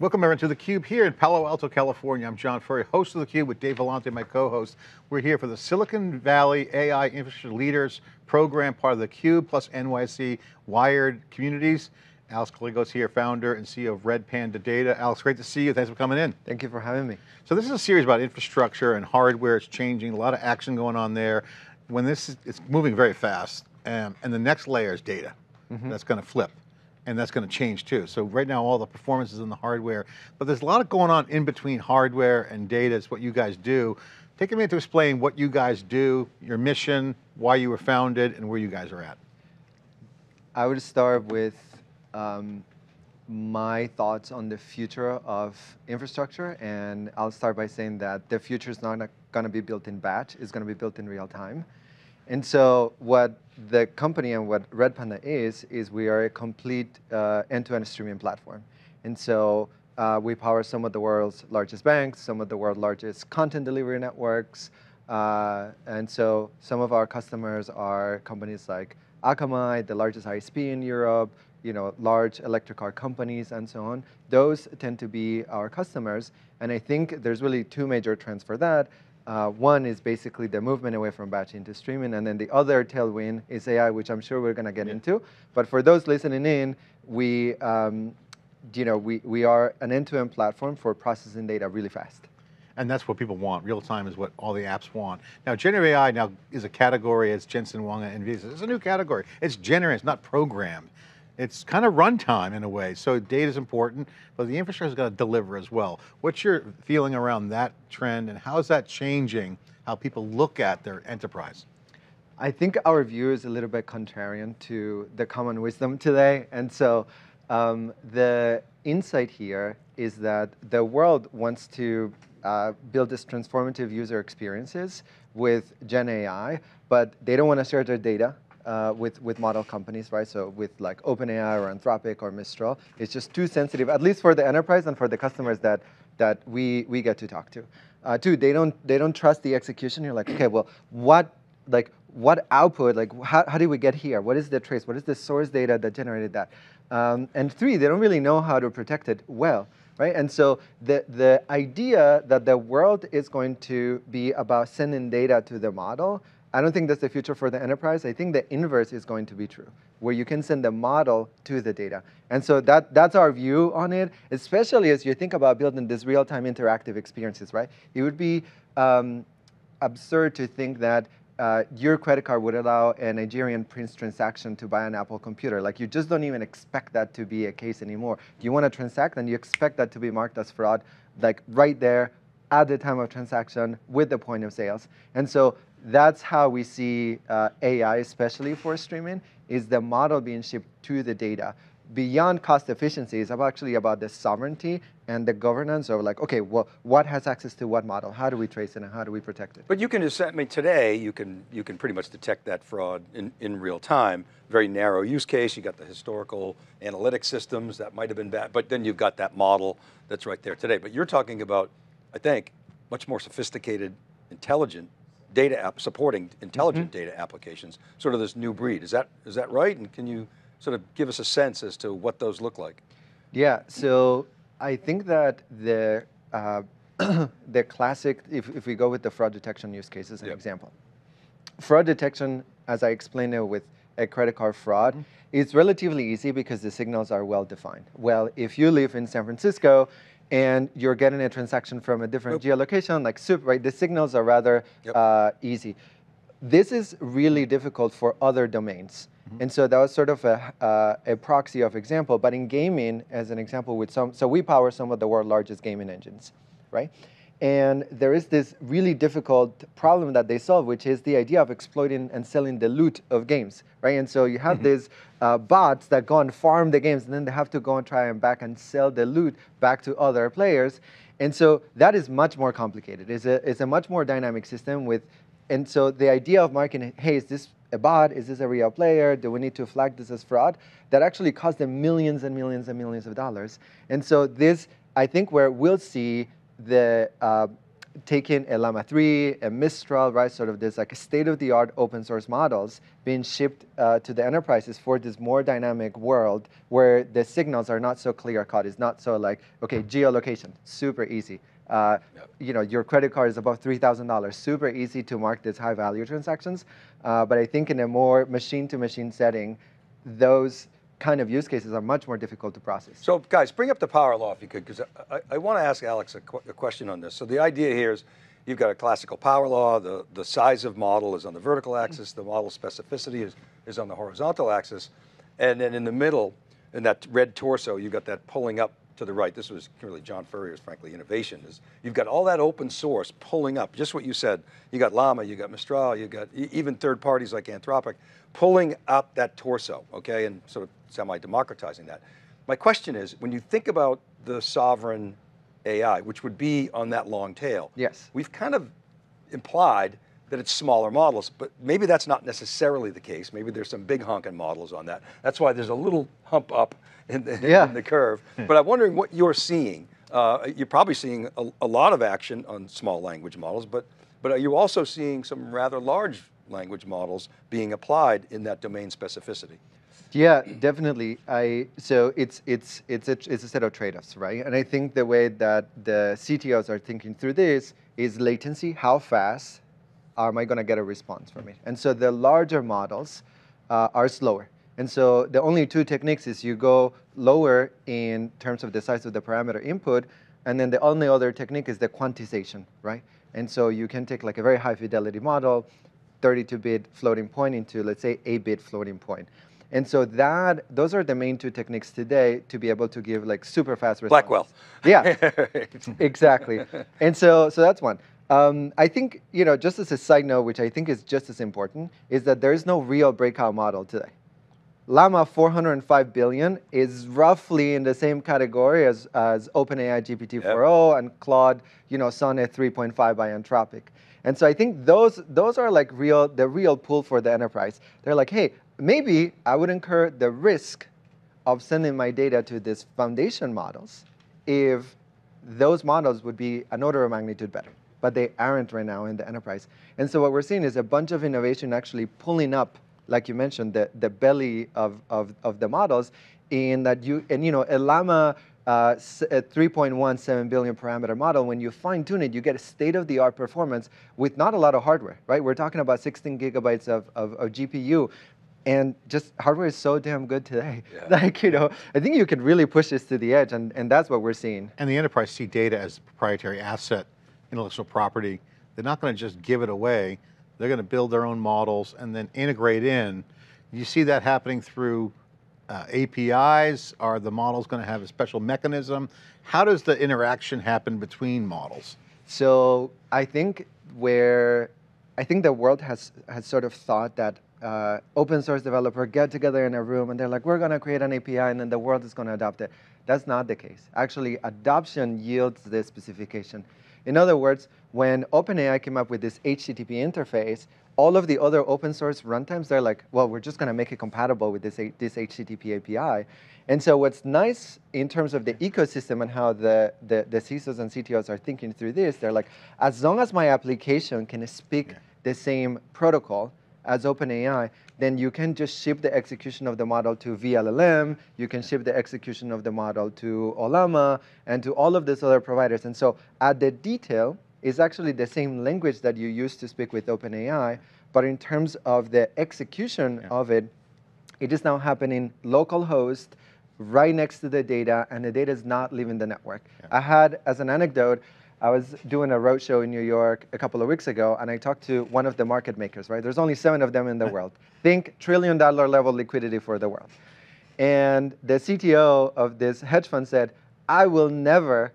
Welcome everyone to theCUBE here in Palo Alto, California. I'm John Furrier, host of theCUBE with Dave Vellante, my co-host. We're here for the Silicon Valley AI Infrastructure Leaders Program, part of theCUBE, plus NYSE Wired Communities. Alex Gallego's here, founder and CEO of Redpanda Data. Alex, great to see you, thanks for coming in. Thank you for having me. So this is a series about infrastructure and hardware, it's changing, a lot of action going on there. When this is, it's moving very fast, um, and the next layer is data. Mm -hmm. That's going to flip and that's going to change too. So right now all the performance is in the hardware, but there's a lot of going on in between hardware and data, it's what you guys do. Take a minute to explain what you guys do, your mission, why you were founded, and where you guys are at. I would start with um, my thoughts on the future of infrastructure, and I'll start by saying that the future is not going to be built in batch, it's going to be built in real time. And so what the company and what Redpanda is, is we are a complete uh, end-to-end -end streaming platform. And so uh, we power some of the world's largest banks, some of the world's largest content delivery networks. Uh, and so some of our customers are companies like Akamai, the largest ISP in Europe, you know, large electric car companies and so on. Those tend to be our customers. And I think there's really two major trends for that. Uh, one is basically the movement away from batch into streaming, and then the other tailwind is AI, which I'm sure we're going to get yeah. into. But for those listening in, we, um, you know, we, we are an end-to-end -end platform for processing data really fast. And that's what people want. Real time is what all the apps want. Now, generative AI now is a category, as Jensen Huang and Visa. it's a new category. It's generative, it's not programmed it's kind of runtime in a way. So data is important, but the infrastructure is going to deliver as well. What's your feeling around that trend and how is that changing how people look at their enterprise? I think our view is a little bit contrarian to the common wisdom today. And so um, the insight here is that the world wants to uh, build this transformative user experiences with Gen AI, but they don't want to share their data uh, with, with model companies, right? So with like OpenAI or Anthropic or Mistral, it's just too sensitive, at least for the enterprise and for the customers that, that we, we get to talk to. Uh, two, they don't, they don't trust the execution. You're like, okay, well, what, like, what output, like how, how did we get here? What is the trace? What is the source data that generated that? Um, and three, they don't really know how to protect it well, right? And so the, the idea that the world is going to be about sending data to the model I don't think that's the future for the enterprise. I think the inverse is going to be true, where you can send the model to the data. And so that, that's our view on it, especially as you think about building these real-time interactive experiences, right? It would be um, absurd to think that uh, your credit card would allow a Nigerian prince transaction to buy an Apple computer. Like you just don't even expect that to be a case anymore. You want to transact and you expect that to be marked as fraud, like right there at the time of transaction with the point of sales. And so that's how we see uh, AI, especially for streaming, is the model being shipped to the data. Beyond cost efficiency, it's actually about the sovereignty and the governance of like, okay, well, what has access to what model? How do we trace it and how do we protect it? But you can just, I mean, today you can, you can pretty much detect that fraud in, in real time. Very narrow use case, you got the historical analytic systems that might have been bad, but then you've got that model that's right there today. But you're talking about, I think, much more sophisticated, intelligent data app, supporting intelligent mm -hmm. data applications, sort of this new breed. Is that, is that right? And can you sort of give us a sense as to what those look like? Yeah, so I think that the, uh, the classic, if, if we go with the fraud detection use case as an yep. example. Fraud detection, as I explained it with a credit card fraud, mm -hmm. is relatively easy because the signals are well defined. Well, if you live in San Francisco and you're getting a transaction from a different geolocation, like soup, right? The signals are rather yep. uh, easy. This is really difficult for other domains. Mm -hmm. And so that was sort of a, uh, a proxy of example. But in gaming, as an example, with some, so we power some of the world's largest gaming engines, right? And there is this really difficult problem that they solve, which is the idea of exploiting and selling the loot of games, right? And so you have mm -hmm. these uh, bots that go and farm the games, and then they have to go and try and back and sell the loot back to other players. And so that is much more complicated. It's a, it's a much more dynamic system with, and so the idea of marketing, hey, is this a bot? Is this a real player? Do we need to flag this as fraud? That actually cost them millions and millions and millions of dollars. And so this, I think where we'll see the, uh, taking a Llama 3, a Mistral, right? Sort of this like state-of-the-art open source models being shipped uh, to the enterprises for this more dynamic world where the signals are not so clear cut. It's not so like, okay, geolocation, super easy. Uh, Yep. You know, your credit card is above three thousand dollars. Super easy to mark these high value transactions. Uh, but I think in a more machine-to-machine setting, those kind of use cases are much more difficult to process. So guys, bring up the power law if you could, because I, I, I want to ask Alex a, qu- a question on this. So the idea here is you've got a classical power law, the, the size of model is on the vertical axis, the model specificity is, is on the horizontal axis, and then in the middle, in that red torso, you've got that pulling up to the right. This was really John Furrier's, frankly, innovation, is you've got all that open source pulling up, just what you said. You got Llama, you got Mistral, you got even third parties like Anthropic, pulling up that torso, okay, and sort of semi-democratizing that. My question is, when you think about the sovereign AI, which would be on that long tail, Yes. we've kind of implied that it's smaller models, but maybe that's not necessarily the case. Maybe there's some big honking models on that. That's why there's a little hump up in the, Yeah. in the curve. but I'm wondering what you're seeing. Uh, you're probably seeing a, a lot of action on small language models, but, but are you also seeing some rather large language models being applied in that domain specificity? Yeah, definitely. I so it's it's it's a it's a set of trade-offs, right? And I think the way that the CTOs are thinking through this is latency. How fast am I going to get a response from it? And so the larger models uh, are slower. And so the only two techniques is you go lower in terms of the size of the parameter input, and then the only other technique is the quantization, right? And so you can take like a very high fidelity model, 32-bit floating point into let's say 8-bit floating point. And so that those are the main two techniques today to be able to give like super fast response. Blackwell. Yeah, exactly. And so so that's one. Um, I think you know just as a side note, which I think is just as important, is that there is no real breakout model today. Llama 405 billion is roughly in the same category as, as OpenAI GPT-4o and Claude, you know, Sonnet 3.5 by Anthropic. And so I think those those are like real the real pull for the enterprise. They're like, hey, maybe I would incur the risk of sending my data to these foundation models if those models would be an order of magnitude better. But they aren't right now in the enterprise. And so what we're seeing is a bunch of innovation actually pulling up, like you mentioned, the, the belly of, of, of the models in that you, and you know, a Llama uh, s- a 3.17 billion parameter model, when you fine tune it, you get a state of the art performance with not a lot of hardware, right? We're talking about 16 gigabytes of, of, of GPU. And just hardware is so damn good today. Yeah. Like, you know, I think you can really push this to the edge, and, and that's what we're seeing. And the enterprise see data as proprietary asset, intellectual property. They're not going to just give it away. They're going to build their own models and then integrate in. You see that happening through uh, APIs. Are the models going to have a special mechanism? How does the interaction happen between models? So I think where I think the world has has sort of thought that uh, open source developer get together in a room and they're like, we're going to create an API and then the world is going to adopt it. That's not the case. Actually, adoption yields the specification. In other words, when OpenAI came up with this HTTP interface, all of the other open source runtimes, they're like, well, we're just going to make it compatible with this, this HTTP API. And so what's nice in terms of the ecosystem and how the, the, the CISOs and CTOs are thinking through this, they're like, as long as my application can speak the same protocol as OpenAI, then you can just ship the execution of the model to VLLM, you can ship the execution of the model to Ollama, and to all of these other providers. And so at the detail, is actually the same language that you use to speak with OpenAI, but in terms of the execution of it, it is now happening local host right next to the data, and the data is not leaving the network. I had, as an anecdote, I was doing a roadshow in New York a couple of weeks ago, and I talked to one of the market makers, right? There's only seven of them in the world. Think trillion dollar level liquidity for the world. And the CTO of this hedge fund said, I will never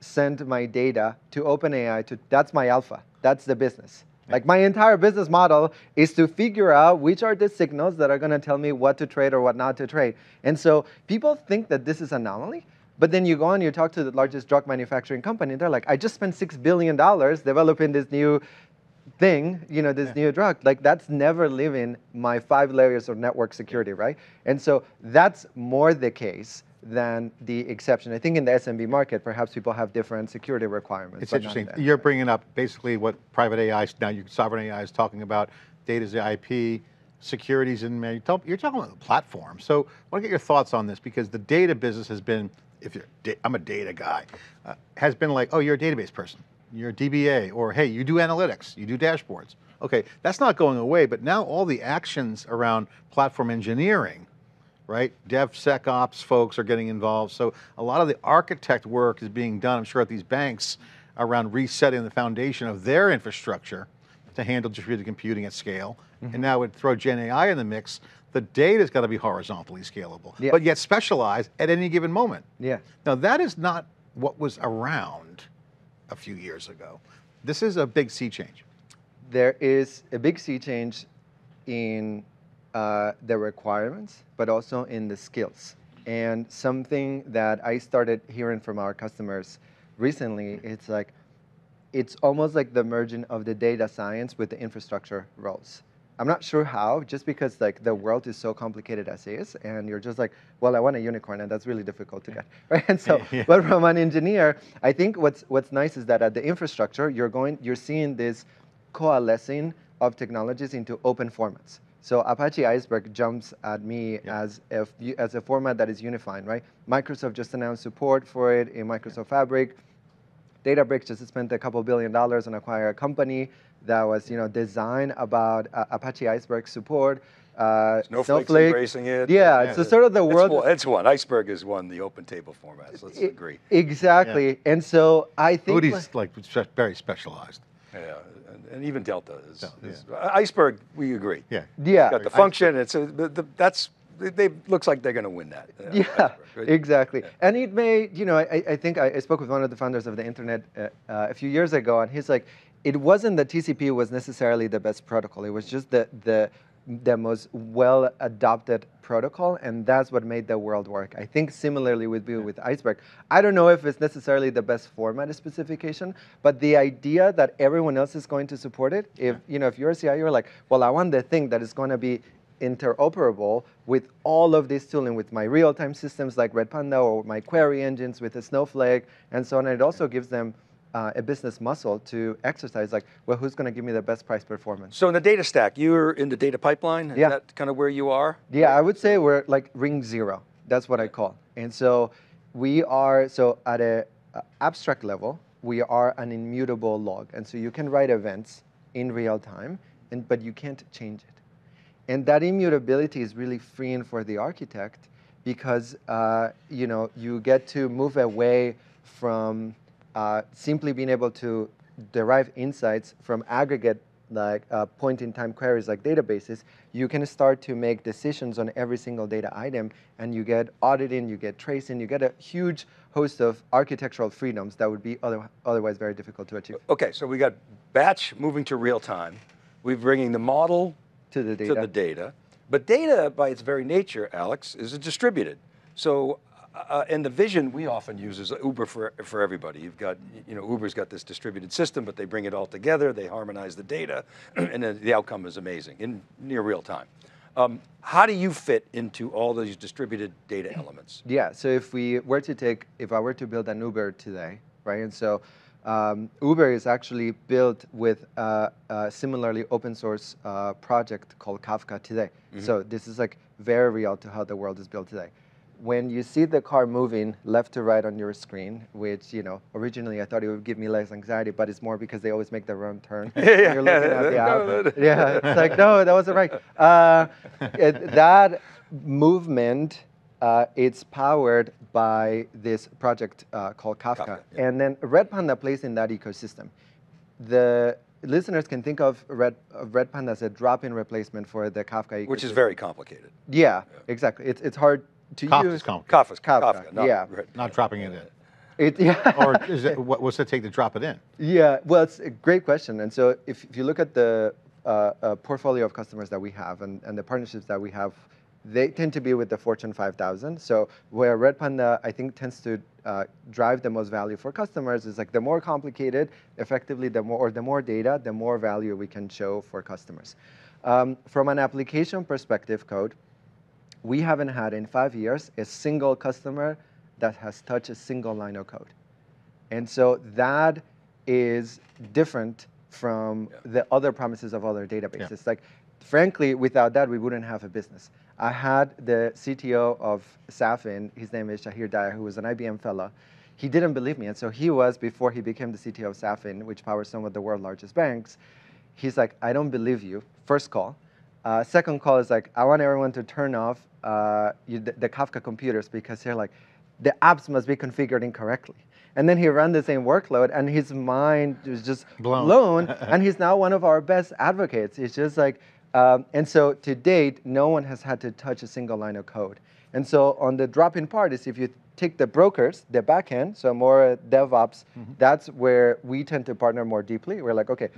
send my data to OpenAI to that's my alpha. That's the business. Like my entire business model is to figure out which are the signals that are going to tell me what to trade or what not to trade. And so people think that this is anomaly, but then you go and you talk to the largest drug manufacturing company, they're like, I just spent six billion dollars developing this new thing, you know, this new drug. Like that's never leaving my five layers of network security, right? And so that's more the case than the exception. I think in the SMB market, perhaps people have different security requirements. It's but not in interesting. You're bringing up basically what private AI, now you, sovereign AI is talking about, Data data's the IP, securities in, you're talking about the platform. So I want to get your thoughts on this because the data business has been, if you're, I'm a data guy, uh, has been like, oh, you're a database person, you're a DBA, or hey, you do analytics, you do dashboards. Okay, that's not going away, but now all the actions around platform engineering, right? DevSecOps folks are getting involved. So a lot of the architect work is being done, I'm sure, at these banks around resetting the foundation of their infrastructure to handle distributed computing at scale. And now would throw Gen AI in the mix. The data's got to be horizontally scalable, Yeah. but yet specialized at any given moment. Yeah. Now that is not what was around a few years ago. This is a big sea change. there is a big sea change in uh, the requirements, but also in the skills. And something that I started hearing from our customers recently, it's like, it's almost like the merging of the data science with the infrastructure roles. I'm not sure how, just because like the world is so complicated as is, and you're just like, well, I want a unicorn, and that's really difficult to get, right? And so, Yeah. but from an engineer, I think what's what's nice is that at the infrastructure, you're going, you're seeing this coalescing of technologies into open formats. So Apache Iceberg jumps at me as a f- as a format that is unifying, right? Microsoft just announced support for it in Microsoft Fabric. Databricks just spent a couple billion dollars on acquire a company that was, you know, designed about uh, Apache Iceberg support. Uh, Snowflake's Snowflake. embracing it. Yeah, Yeah. so sort of the world. one, it's one. Iceberg is one, the open table format. So let's I- agree. Exactly, and so I think. Moody's like spe- very specialized. Yeah, and, and even Delta is, Delta, is Iceberg. We agree. Yeah. yeah, Got the function. It's a, the, the, that's they, they looks like they're going to win that. uh, Yeah, right? exactly. Yeah. And it may, you know, I, I think I, I spoke with one of the founders of the internet uh, uh, a few years ago, and he's like, it wasn't that TCP was necessarily the best protocol. It was just the the the most well adopted protocol, and that's what made the world work. I think similarly would be with Iceberg. I don't know if it's necessarily the best format specification, but the idea that everyone else is going to support it, if you know, if you're a CIO, you're like, well, I want the thing that is going to be interoperable with all of this tooling with my real-time systems like Redpanda or my query engines with a Snowflake and so on. And it also gives them uh, a business muscle to exercise like, well, who's going to give me the best price performance? So in the data stack, you're in the data pipeline. Is Yeah. that kind of where you are? Yeah, I would say we're like ring zero. That's what I call. And so we are, so at a uh, abstract level, we are an immutable log. And so you can write events in real time, and, but you can't change it. And that immutability is really freeing for the architect because uh, you know you get to move away from uh, simply being able to derive insights from aggregate like uh, point-in-time queries like databases. You can start to make decisions on every single data item, and you get auditing, you get tracing, you get a huge host of architectural freedoms that would be other, otherwise very difficult to achieve Okay, so we got batch moving to real time. We're bringing the model to the data. to the data. But data, by its very nature, Alex, is distributed. So, uh, and the vision we often use is Uber for, for everybody. You've got, you know, Uber's got this distributed system, but they bring it all together, they harmonize the data, and the outcome is amazing in near real time. Um, how do you fit into all those distributed data elements? Yeah, so if we were to take, if I were to build an Uber today, right, and so um, Uber is actually built with uh, a similarly open source uh, project called Kafka today. So this is like very real to how the world is built today. When you see the car moving left to right on your screen, which you know originally I thought it would give me less anxiety, but it's more because they always make the wrong turn. Yeah, You're looking at the no, app. no. Yeah, it's like no, that wasn't right. Uh, it- that movement, uh, it's powered by this project uh, called Kafka, Kafka, yeah. and then Redpanda plays in that ecosystem. The listeners can think of Red, of Red Panda as a drop-in replacement for the Kafka ecosystem. Which is very complicated. yeah, exactly. It's it's hard to Kafka's use. complicated. Kafka's Kafka, Kafka, not, yeah. Not dropping it in. It, yeah. or is it, what, what's it take to drop it in? Yeah, well, it's a great question. And so if, if you look at the uh, uh, portfolio of customers that we have and, and the partnerships that we have, they tend to be with the Fortune 5000. So where Redpanda, I think, tends to uh, drive the most value for customers is like the more complicated, effectively, the more, or the more data, the more value we can show for customers. Um, from an application perspective code, we haven't had in five years a single customer that has touched a single line of code. And so that is different from the other promises of other databases. Like, frankly, without that, we wouldn't have a business. I had the CTO of Zafin, his name is Shahir Daya, who was an IBM fellow. He didn't believe me. And so he was, before he became the CTO of Zafin, which powers some of the world's largest banks, he's like, I don't believe you. First call. Uh, second call is like, I want everyone to turn off uh, you, the, the Kafka computers because they're like, the apps must be configured incorrectly. And then he ran the same workload, and his mind was just Blown. blown. and he's now one of our best advocates. It's just like, um, and so to date, no one has had to touch a single line of code. And so on the drop-in part is if you take the brokers, the backend, so more DevOps, that's where we tend to partner more deeply. We're like, okay,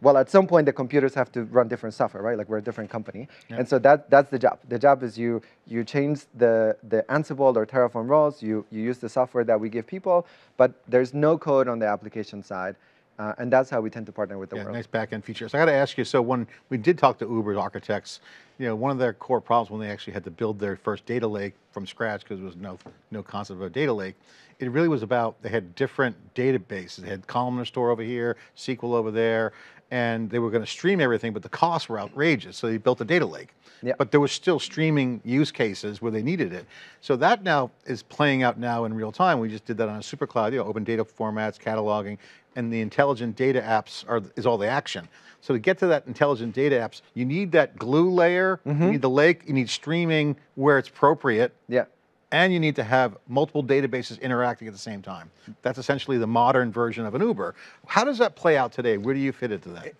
well, at some point the computers have to run different software, right? Like we're a different company, and so that that's the job. The job is you you change the the Ansible or Terraform roles. You you use the software that we give people, but there's no code on the application side, uh, and that's how we tend to partner with the Yeah, world. nice back-end feature. So I got to ask you, so when we did talk to Uber's architects, you know, one of their core problems when they actually had to build their first data lake from scratch because there was no, no concept of a data lake, it really was about, they had different databases. They had columnar store over here, SQL over there, and they were going to stream everything, but the costs were outrageous. So they built a data lake. Yeah. But there was still streaming use cases where they needed it. So that now is playing out now in real time. We just did that on a super cloud, you know, open data formats, cataloging, and the intelligent data apps are, is all the action. So to get to that intelligent data apps, you need that glue layer, you mm-hmm. need the lake, you need streaming where it's appropriate, Yeah. And you need to have multiple databases interacting at the same time. That's essentially the modern version of an Uber. How does that play out today? Where do you fit into that?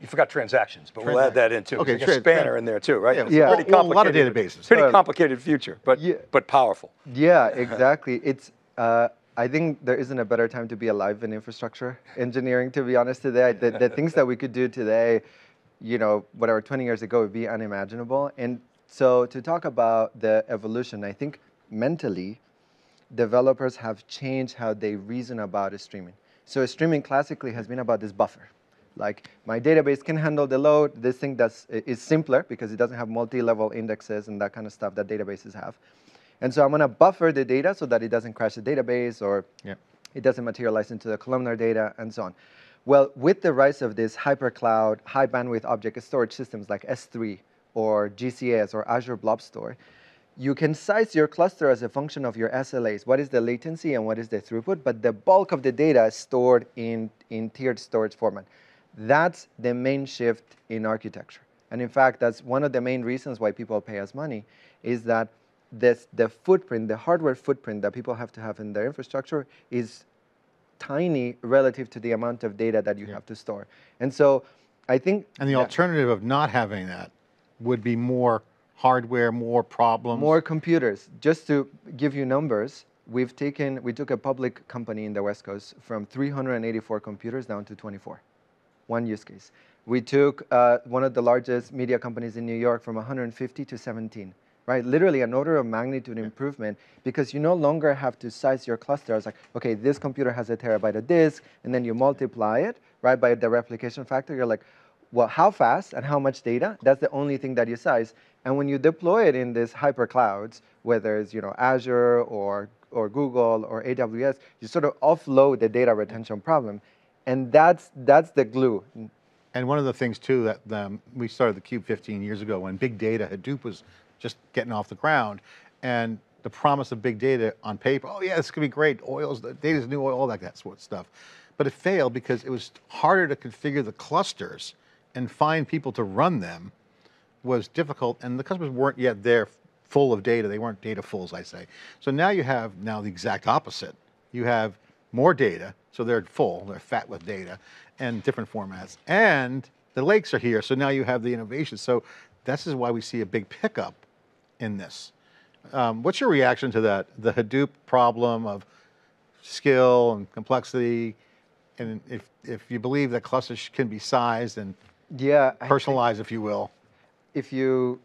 You forgot transactions, but we'll add that in too. Okay, a spanner in there too, right? Yeah, Yeah. Pretty well, a lot of databases. Pretty Uh, complicated future, but yeah. but powerful. Yeah, exactly. It's. Uh, I think there isn't a better time to be alive in infrastructure engineering. To be honest, today, the, the things that we could do today, you know, whatever 20 years ago would be unimaginable. And so, to talk about the evolution, I think mentally, developers have changed how they reason about streaming. So streaming classically has been about this buffer. Like my database can handle the load. This thing that's is simpler because it doesn't have multi-level indexes and that kind of stuff that databases have. And so I'm going to buffer the data so that it doesn't crash the database or Yeah. it doesn't materialize into the columnar data and so on. Well, with the rise of these hypercloud, high bandwidth object storage systems like S3 or GCS or Azure Blob Store, you can size your cluster as a function of your SLAs. What is the latency and what is the throughput? But the bulk of the data is stored in, in tiered storage format. That's the main shift in architecture. And in fact, that's one of the main reasons why people pay us money is that this, the footprint, the hardware footprint that people have to have in their infrastructure is tiny relative to the amount of data that you have to store. And so I think And the that alternative of not having that would be more hardware, more problems. more computers. Just to give you numbers, we've taken, we took a public company in the West Coast from 384 computers down to 24. One use case. We took uh, one of the largest media companies in New York from 150 to 17. Right, literally an order of magnitude improvement because you no longer have to size your cluster. It's like, okay, this computer has a terabyte of disk, and then you multiply it, right, by the replication factor. You're like, well, how fast and how much data? That's the only thing that you size. And when you deploy it in these hyper clouds, whether it's you know Azure or or Google or AWS, you sort of offload the data retention problem, and that's that's the glue. And one of the things too that um, we started the Cube 15 years ago when big data, Hadoop was just getting off the ground, and the promise of big data on paper, oh yeah, this could be great, oil's, the data's new oil, all that, that sort of stuff. But it failed because it was harder to configure the clusters and find people to run them was difficult, and the customers weren't yet there full of data. They weren't data fulls, I say. So now you have now the exact opposite. You have more data, so they're full, they're fat with data, and different formats. And the lakes are here, so now you have the innovation. So this is why we see a big pickup in this. Um, what's your reaction to that? The Hadoop problem of skill and complexity, and if if you believe that clusters can be sized and Yeah, personalized, if you will. If you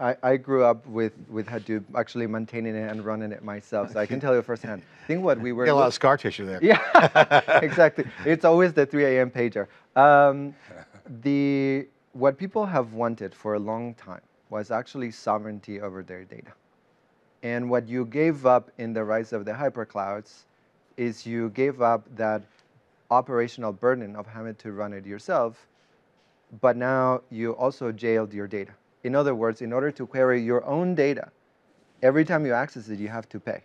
I, I grew up with, with Hadoop actually maintaining it and running it myself, so I can tell you firsthand. I think what we were Got a lot of scar tissue there. Yeah, exactly. It's always the 3 a.m. pager. Um, the what people have wanted for a long time was actually sovereignty over their data. And what you gave up in the rise of the hyperclouds is you gave up that operational burden of having to run it yourself, but now you also jailed your data. In other words, in order to query your own data, every time you access it, you have to pay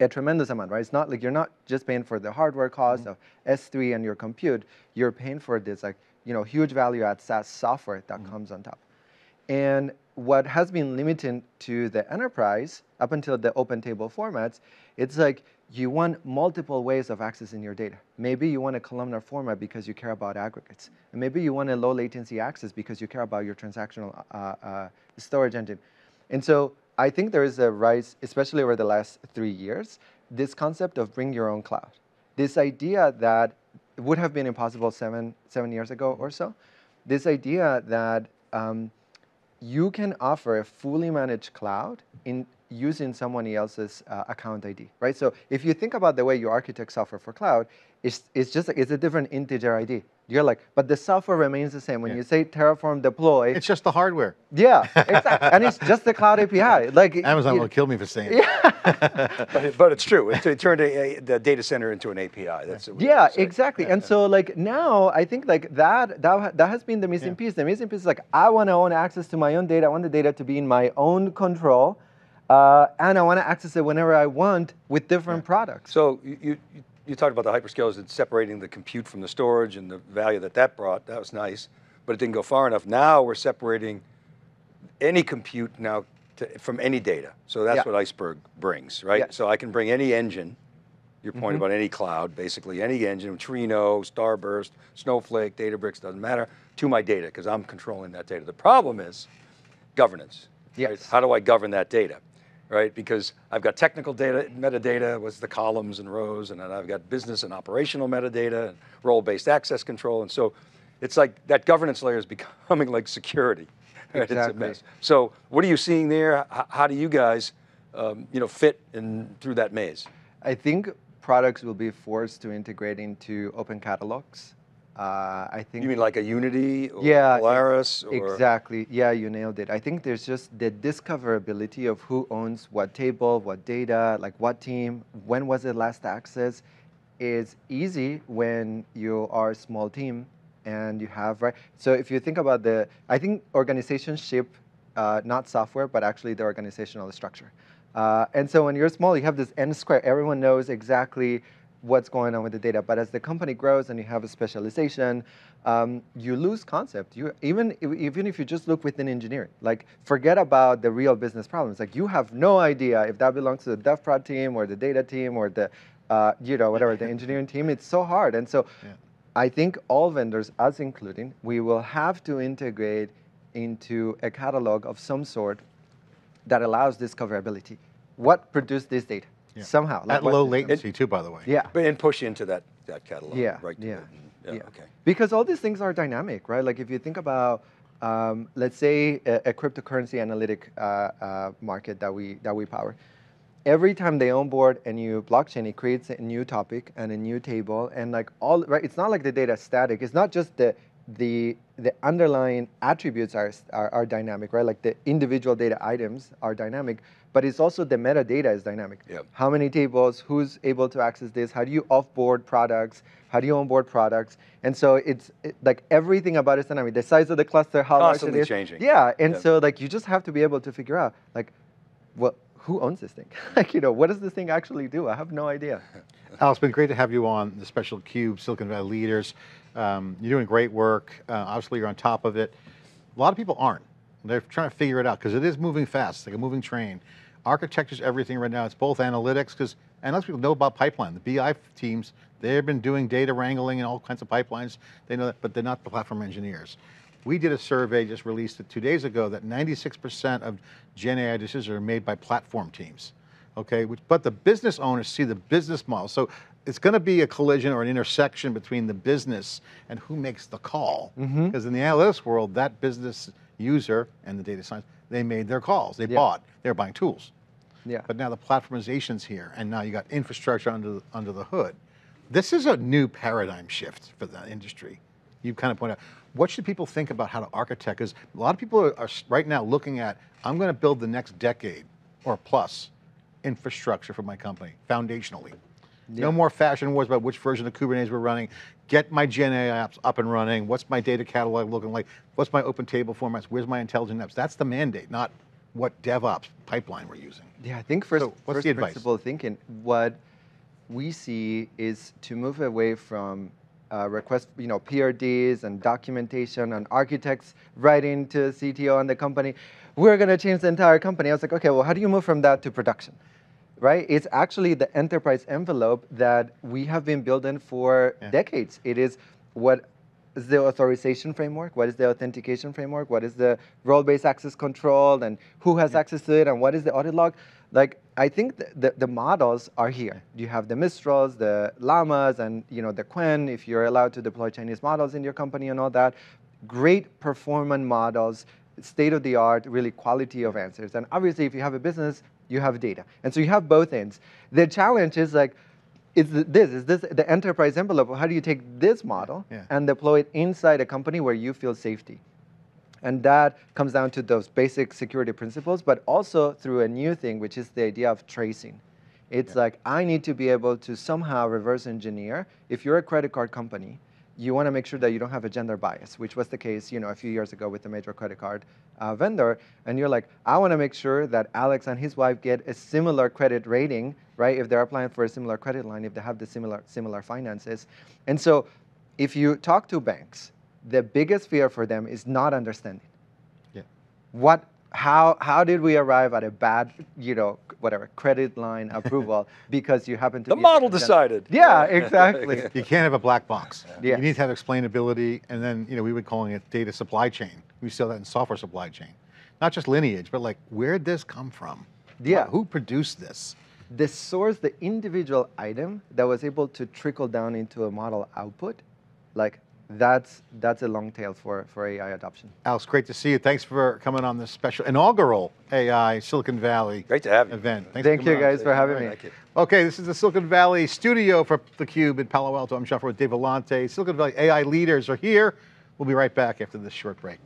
a tremendous amount, right? It's not like you're not just paying for the hardware cost mm-hmm. of S3 and your compute. You're paying for this like you know huge value add SaaS software that mm-hmm. comes on top. And what has been limiting to the enterprise up until the open table formats, it's like you want multiple ways of accessing your data. Maybe you want a columnar format because you care about aggregates. And maybe you want a low latency access because you care about your transactional uh, uh, storage engine. And so I think there is a rise, especially over the last three years, this concept of bring your own cloud. This idea that would have been impossible seven, seven years ago or so. This idea that um, you can offer a fully managed cloud in using someone else's uh, account ID, right? So if you think about the way you architect software for cloud, it's, it's just like, it's a different integer ID. You're like, but the software remains the same. When Yeah. you say Terraform deploy, It's just the hardware. yeah, exactly. and it's just the cloud API. Like Amazon you- will kill me for saying it. But, it- but it's true. It, it turned a, a, the data center into an API. That's what we Yeah, say. exactly. and so like now, I think like that that that has been the missing Yeah. piece. The missing piece is like I want to own access to my own data. I want the data to be in my own control, uh, and I want to access it whenever I want with different products. So you, you, you talked about the hyperscalers and separating the compute from the storage and the value that that brought. That was nice, but it didn't go far enough. Now we're separating any compute now to, from any data. So that's Yeah. what Iceberg brings, right? Yeah. So I can bring any engine. Your point about any cloud, basically any engine, Trino, Starburst, Snowflake, Databricks, doesn't matter, to my data because I'm controlling that data. The problem is governance. right? Yes. How do I govern that data? Right, because I've got technical data, metadata, what's the columns and rows, and then I've got business and operational metadata, and role-based access control, and so it's like that governance layer is becoming like security. right? It's a Exactly. mess. So, what are you seeing there? H- how do you guys, um, you know, fit in through that maze? I think products will be forced to integrate into open catalogs. Uh, I think You mean like a Unity or yeah, Polaris? Or, Exactly. Yeah, you nailed it. I think there's just the discoverability of who owns what table, what data, like what team, when was it last accessed, is easy when you are a small team and you have right. So if you think about the, I think organizations ship uh, not software, but actually the organizational structure. Uh, and so when you're small, you have this n square. Everyone knows exactly what's going on with the data. But as the company grows and you have a specialization, um, you lose concept. You even even if you just look within engineering, like forget about the real business problems. Like you have no idea if that belongs to the dev prod team or the data team or the uh, you know whatever the engineering team. It's so hard. And so Yeah. I think all vendors, us including, we will have to integrate into a catalog of some sort that allows discoverability. What produced this data? Yeah. Somehow. like At what low system? latency too, by the way. Yeah. But and push into that that catalog. Yeah, Right. to yeah, yeah. Okay. Because all these things are dynamic, right? Like if you think about, um, let's say, a, a cryptocurrency analytic uh, uh, market that we that we power. Every time they onboard a new blockchain, it creates a new topic and a new table, and like all right. It's not like the data is static. It's not just the the the underlying attributes are, are are dynamic, right? Like the individual data items are dynamic, but it's also the metadata is dynamic. Yep. How many tables? Who's able to access this? How do you offboard products? How do you onboard products? And so it's it, like everything about it's dynamic. The size of the cluster, how Constantly large it is. changing. Yeah, and Yep. so like you just have to be able to figure out like, well, who owns this thing? like you know, what does this thing actually do? I have no idea. Al, it's been great to have you on the Special Cube Silicon Valley Leaders. Um, you're doing great work. Uh, obviously, you're on top of it. A lot of people aren't. They're trying to figure it out because it is moving fast, it's like a moving train. Architecture's everything right now. It's both analytics because analytics people know about pipeline. The BI teams, they've been doing data wrangling and all kinds of pipelines. They know that, but they're not the platform engineers. We did a survey, just released it two days ago, that 96% of Gen AI decisions are made by platform teams okay? But the business owners see the business model. So it's going to be a collision or an intersection between the business and who makes the call. Mm-hmm. Because in the analytics world, that business user and the data science, they made their calls. They Yeah. bought. They're buying tools. Yeah. But now the platformization's here, and now you got infrastructure under the, under the hood. This is a new paradigm shift for the industry. you kind of point out. What should people think about how to architect? Because a lot of people are, are right now looking at, I'm going to build the next decade or plus infrastructure for my company, foundationally. No more fashion wars about which version of Kubernetes we're running. Get my Gen AI apps up and running. What's my data catalog looking like? What's my open table formats? Where's my intelligent apps? That's the mandate, not what DevOps pipeline we're using. Yeah, I think first, So what's first the advice? principle thinking, what we see is to move away from uh, request, you know, PRDs and documentation and architects writing to CTO and the company, we're going to change the entire company. I was like, okay, well, how do you move from that to production? Right? It's actually the enterprise envelope that we have been building for Yeah. decades. It is what is the authorization framework? What is the authentication framework? What is the role-based access control? And who has access to it? And what is the audit log? Like, I think the, the, the models are here. You have the Mistrals, the Llamas, and you know the Qwen, if you're allowed to deploy Chinese models in your company and all that. Great performant models, state-of-the-art, really quality of answers. And obviously, if you have a business, you have data. And so you have both ends. The challenge is like, is this is this the enterprise envelope? How do you take this model Yeah. and deploy it inside a company where you feel safety? And that comes down to those basic security principles, but also through a new thing, which is the idea of tracing. It's like I need to be able to somehow reverse engineer. If you're a credit card company, you want to make sure that you don't have a gender bias, which was the case, you know, a few years ago with the major credit card uh, vendor. And you're like, I want to make sure that Alex and his wife get a similar credit rating, right? If they're applying for a similar credit line, if they have the similar similar finances. And so, if you talk to banks, the biggest fear for them is not understanding Yeah. what how how did we arrive at a bad you know whatever credit line approval because you happen to The be a model different decided. yeah exactly You can't have a black box. Yes. You need to have explainability, and then you know we were calling it data supply chain. We sell that in software supply chain, not just lineage, but like where did this come from? Yeah. Who produced this? the source the individual item that was able to trickle down into a model output like that's that's a long tail for for ai adoption Alex, great to see you. Thanks for coming on this special inaugural AI Silicon Valley Great to have you. event. Thanks for thank you coming on. guys for having me you. Okay, this is the Silicon Valley studio for theCUBE in Palo Alto. I'm Shaffer with Dave Vellante. Silicon Valley AI leaders are here. We'll be right back after this short break.